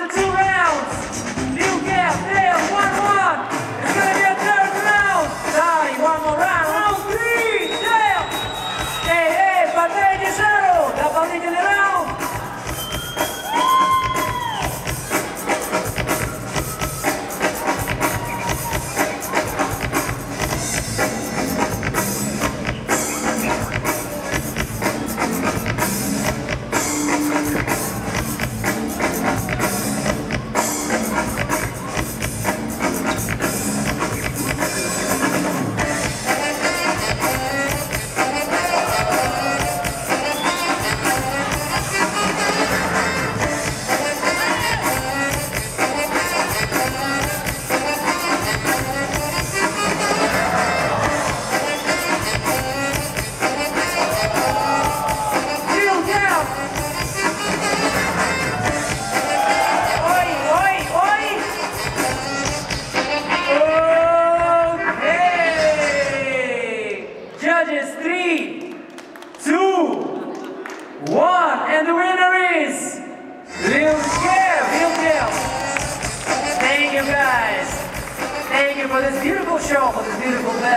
opportunity. judges, three, two, one, and the winner is Lil Kev. Lil Kev. Thank you guys. Thank you for this beautiful show, for this beautiful battle.